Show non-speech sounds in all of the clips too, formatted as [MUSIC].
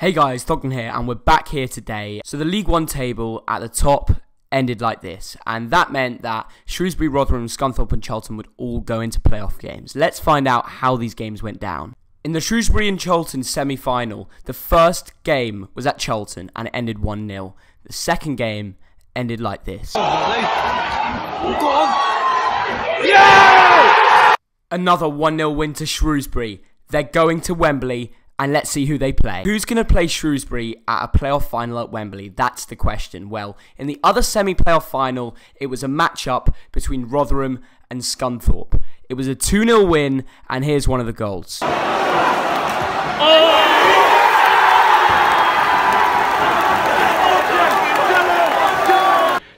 Hey guys, Thogden here, and we're back here today. So the League One table at the top ended like this, and that meant that Shrewsbury, Rotherham, Scunthorpe, and Charlton would all go into playoff games. Let's find out how these games went down. In the Shrewsbury and Charlton semi final, the first game was at Charlton and it ended 1 0. The second game ended like this. Another 1 0 win to Shrewsbury. They're going to Wembley and let's see who they play. Who's going to play Shrewsbury at a playoff final at Wembley? That's the question. Well, in the other semi playoff final, it was a match-up between Rotherham and Scunthorpe. It was a 2 0 win, and here's one of the goals. Oh!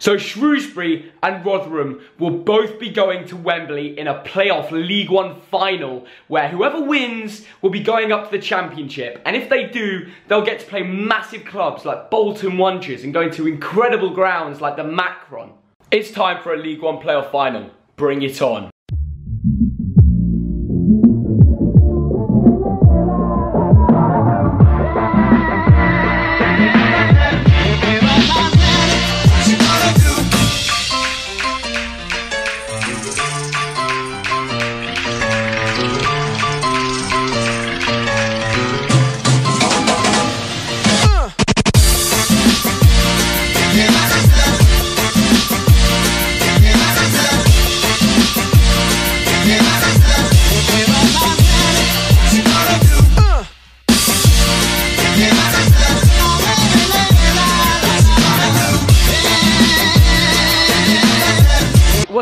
So Shrewsbury and Rotherham will both be going to Wembley in a playoff League One final where whoever wins will be going up to the championship. And if they do, they'll get to play massive clubs like Bolton Wanderers and going to incredible grounds like the Macron. It's time for a League One playoff final. Bring it on.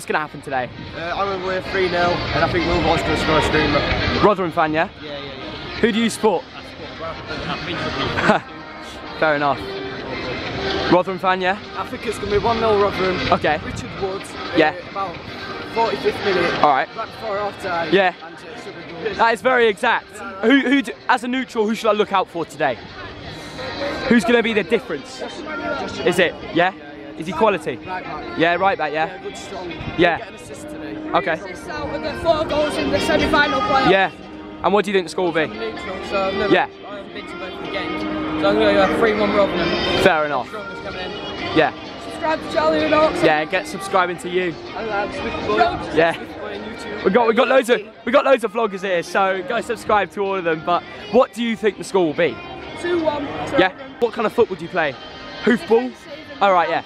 Going to happen today? Uh, I'm going to win 3 0, and I think Wilborn's going to score a screamer. Rotherham fan, yeah? Yeah, yeah, yeah. Who do you support? [LAUGHS] Fair enough. Rotherham fan, yeah? I think it's going to be 1 0 Rotherham. Okay. Richard Woods. uh, Yeah. About 45th minute. All right. Right before half time. Yeah. And uh, it should be good. That is very exact. Who, who, d- as a neutral, who should I look out for today? Who's going to be the difference? Is it? Yeah. Is he quality? Right back. Yeah, right back. Yeah, Yeah. good strong. Yeah. Get an assist today. Okay. Assists out with the four goals in the semi-final playoff. Yeah. And what do you think the score will be? Neutral, so I've never, Yeah. I haven't been to both of the games. So I'm going to go 3 1 Rotherham. Fair enough. Strongest coming in. Yeah. Subscribe to Charlie and Ox. Yeah. Get subscribing to you. And Swift Boy. Yeah. Swift Boy on YouTube. We got we got loads of we got loads of vloggers here, so go subscribe to all of them. But what do you think the score will be? 2-1. Yeah. What kind of football do you play? Hoofball. All right. Yeah.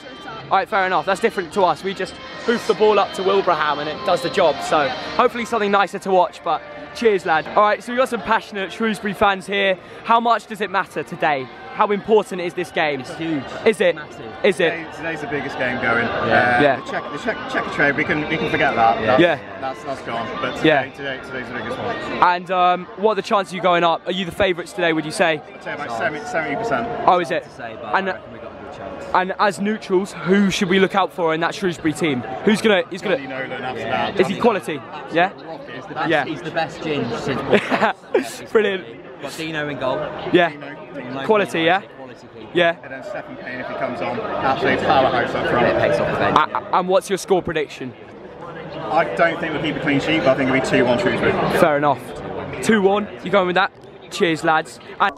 All right, fair enough. That's different to us. We just hoof the ball up to Wilbraham and it does the job. So hopefully something nicer to watch. But cheers, lad. All right, so we've got some passionate Shrewsbury fans here. How much does it matter today? How important is this game? It's huge. Is it? Massive. Is it? Today- Today's the biggest game going. Yeah. Uh, Yeah. The check, the check, Checkatrade, we can we can forget that. That's, Yeah. That's that's gone. But today, Yeah. today today's the biggest one. And um, what are the chances of you going up? Are you the favourites today? Would you say? I'd say about 70 percent. Oh, is it? to say, but And I reckon we got a good chance. and as neutrals, who should we look out for in that Shrewsbury team? Who's gonna? He's You gonna. know, then after that. Is he quality? Yeah. He's the best, Yeah. he's the best gin since Paul [LAUGHS] Brilliant. Got Dino in goal. Yeah. Loads Quality, of yeah? Quality. Yeah. And then Stefan Payne, if he comes on, absolute powerhouse up front. of off the bench. Yeah. and what's your score prediction? I don't think we'll keep a clean sheet, but I think it'll be 2 1 Shrewsbury. Fair enough. 2 1. You going with that? Cheers, lads. And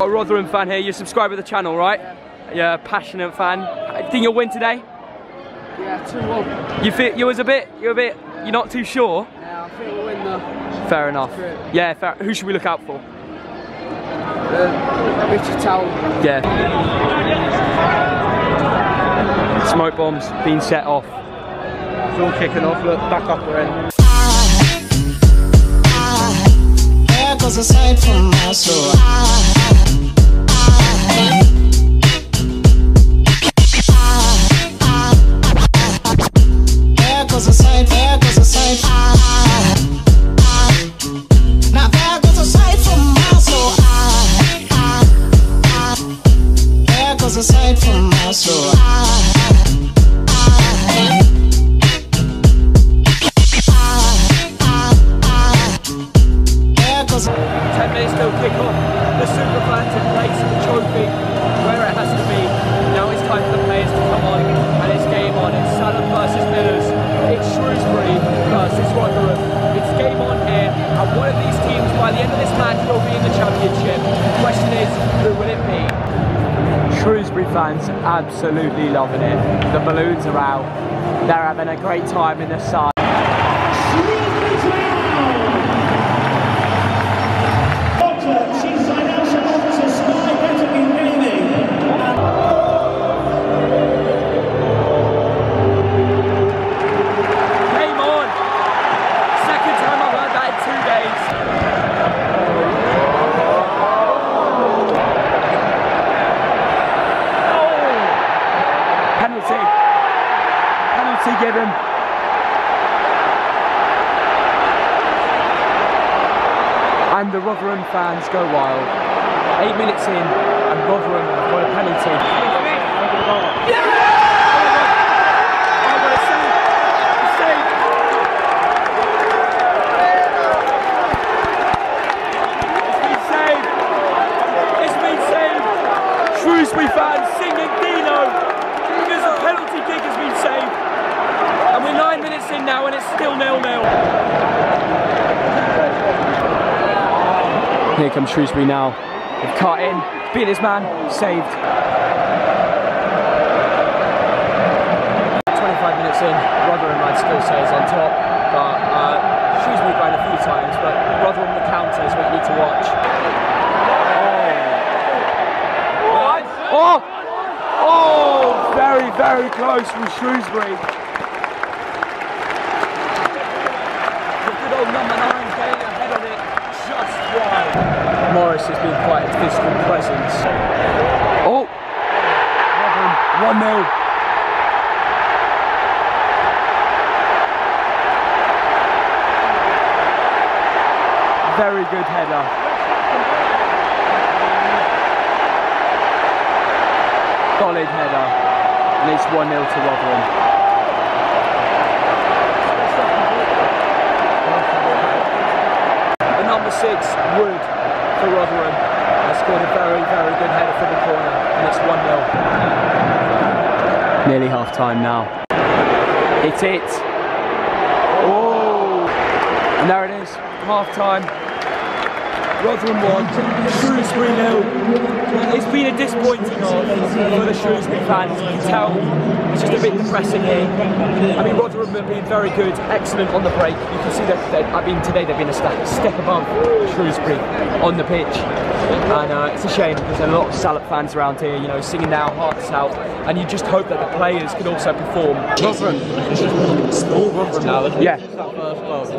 a Rotherham fan here. You subscribe to the channel, right? Yeah, passionate fan. Think you'll win today? Yeah, 2 1. You feel you was a bit. You're a bit. You're not too sure. Yeah, I think we'll win though. Fair enough. Yeah. Fair. Who should we look out for? Uh, Richard Town. Yeah. Smoke bombs being set off. It's all kicking off. Look, back up we're in. There goes a sight from my soul. Fans absolutely loving it. The balloons are out. They're having a great time in the sun. Eight minutes in, and Rotherham have got a penalty. It's saved. It's been saved. Shrewsbury fans singing Dino because a penalty kick has been saved. And we're nine minutes in now and it's still nil-nil. Here comes Shrewsbury now. They've cut in, beat his man, saved. 25 minutes in, Rotherham I'd still say is on top, but uh, Shrewsbury ran a few times, but Rotherham the counter is what you need to watch. Oh! Oh! Very, very close from Shrewsbury. The good old number nine getting ahead of it just wide. Morris has been quite a physical presence. Oh! 1 0. Very good header. Solid header. And it's 1 0 to Rotherham. The number six, Wood, for Rotherham, has scored a very, very good header from the corner, and it's 1 0. Nearly half time now. It's it. Oh! And there it is, half time. Rotherham 1, Shrewsbury 0. It's been a disappointing half for the Shrewsbury fans. You can tell it's just a bit depressing here. I mean, Rotherham have been very good, excellent on the break. You can see that, that I mean, today they've been a step, step above Shrewsbury on the pitch. And uh, it's a shame because there are a lot of Salop fans around here, you know, singing their hearts out. And you just hope that the players can also perform. Rotherham. All Rotherham now. Yeah.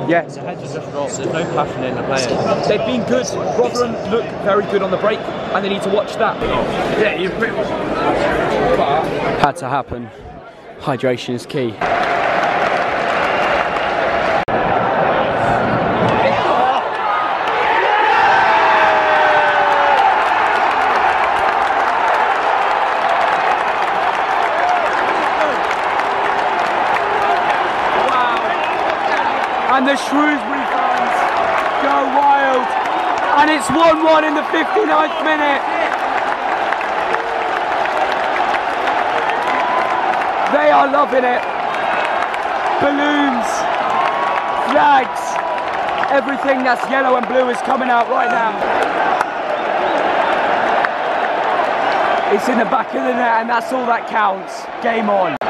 Yeah. There's no passion in the players. They've been good. Rotherham look very good on the break, and they need to watch that. Yeah, you pretty much. Had to happen. Hydration is key. And the Shrewsbury fans go wild. And it's 1 1 in the 59th minute. They are loving it. Balloons, flags, everything that's yellow and blue is coming out right now. It's in the back of the net and that's all that counts. Game on.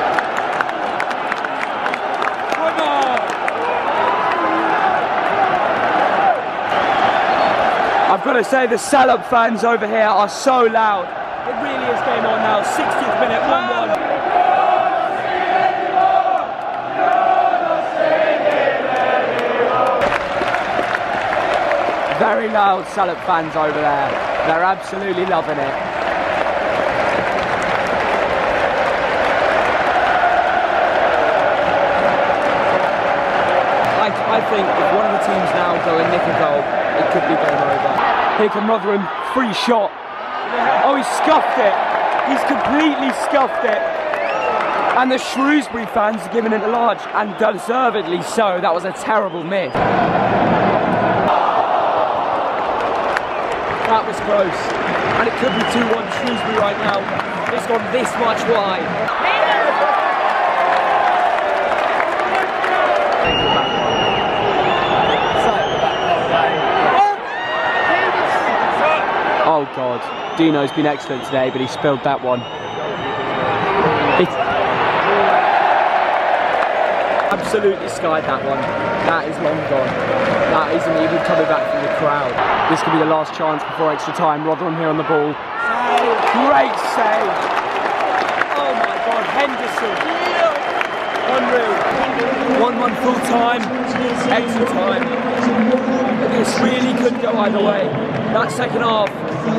Got to say the Salop fans over here are so loud. It really is game on now. 60th minute, 1-1. Very loud Salop fans over there. They're absolutely loving it. I, I think if one of the teams now go and nick a goal, it could be game over. Here come Rotherham, free shot. Oh, he scuffed it. He's completely scuffed it. And the Shrewsbury fans are giving it a large, and deservedly so. That was a terrible miss. That was close. And it could be 2-1 Shrewsbury right now. It's gone this much wide. Dino's been excellent today, but he spilled that one. Absolutely skied that one. That is long gone. That isn't even coming back from the crowd. This could be the last chance before extra time. Rotherham here on the ball. Great save. Oh my God, Henderson. Unreal. 1-1 full time, extra time. This really could go either way. That second half,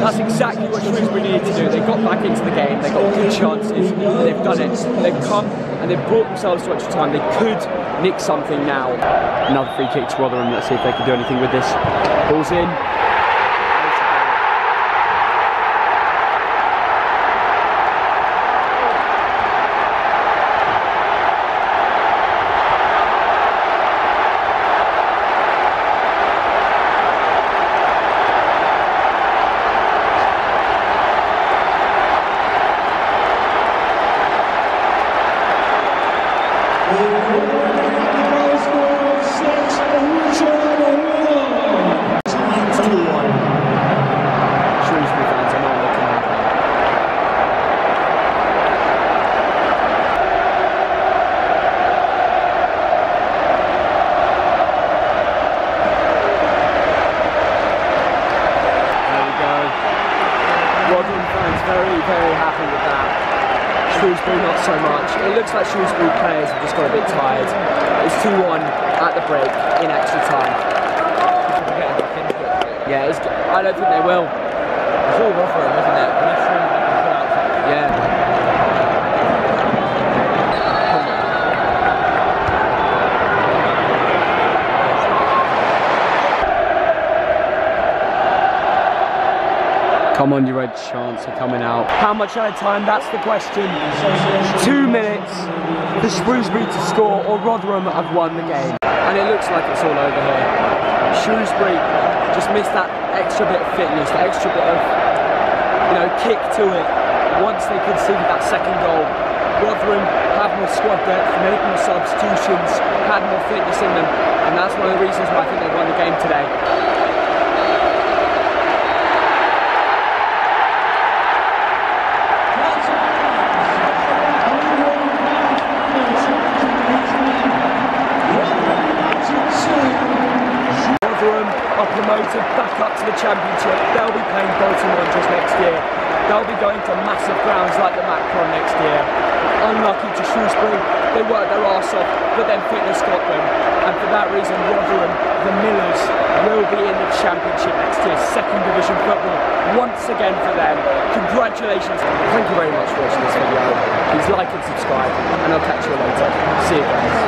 that's exactly what Shrewsbury needed to do. They got back into the game, they got good chances, and they've done it. They've come and they've brought themselves to extra time. They could nick something now. Another free kick to Rotherham. Let's see if they can do anything with this. Ball's in. Shrewsbury fans are not looking happy. There we go. Rotherham fans very, very happy with that. Shrewsbury not so much. It looks like Shrewsbury players have just got a bit tired. It's 2-1 at the break in extra time. Yeah, it's, I don't think they will. It's all Rotherham, isn't it? Unless Shrewsbury can pull out something. Yeah. Come on, you red chance are coming out. How much added time? That's the question. Two minutes for Shrewsbury to score, or Rotherham have won the game. And it looks like it's all over here. Shrewsbury just missed that extra bit of fitness, that extra bit of you know, kick to it once they conceded that second goal. Rotherham had more squad depth, made more substitutions, had more fitness in them, and that's one of the reasons why I think they won the game today. Rotherham are promoted back up to the Championship. They'll be playing Bolton Wanderers next year. They'll be going to massive grounds like the Macron next year. Unlucky to Shrewsbury, they worked their arse off, but then fitness got them. And for that reason, Rotherham, the Millers, will be in the Championship next year. Second Division football, once again for them. Congratulations. Thank you very much for watching this video. Please like and subscribe, and I'll catch you later. See you guys.